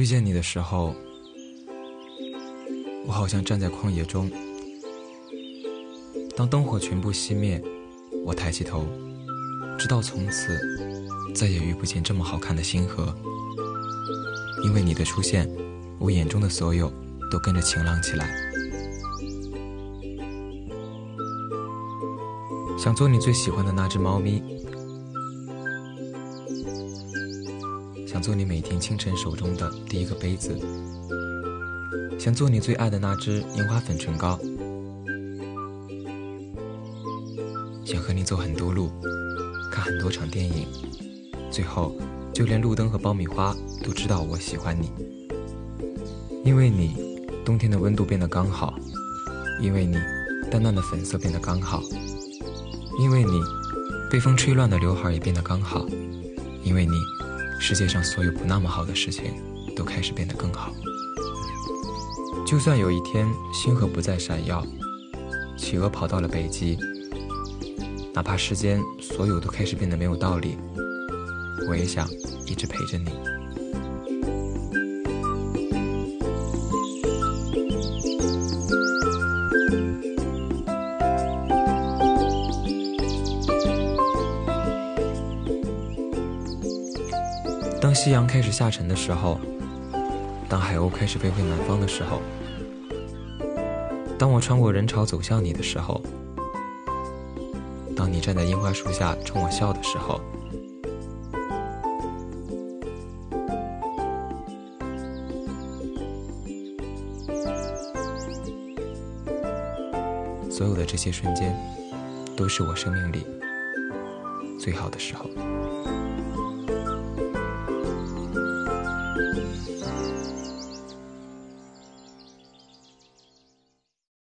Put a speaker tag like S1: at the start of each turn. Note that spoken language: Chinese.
S1: 遇见你的时候，我好像站在旷野中。当灯火全部熄灭，我抬起头，知道从此再也遇不见这么好看的星河。因为你的出现，我眼中的所有都跟着晴朗起来。想做你最喜欢的那只猫咪，想做你每天清晨手中的第一个杯子，想做你最爱的那支樱花粉唇膏，想和你走很多路，看很多场电影，最后就连路灯和爆米花都知道我喜欢你。因为你，冬天的温度变得刚好；因为你，淡淡的粉色变得刚好。因为你，被风吹乱的刘海也变得刚好；因为你，世界上所有不那么好的事情都开始变得更好。就算有一天星河不再闪耀，企鹅跑到了北极，哪怕世间所有都开始变得没有道理，我也想一直陪着你。当夕阳开始下沉的时候，当海鸥开始飞回南方的时候，当我穿过人潮走向你的时候，当你站在樱花树下冲我笑的时候，所有的这些瞬间，都是我生命里最好的时候。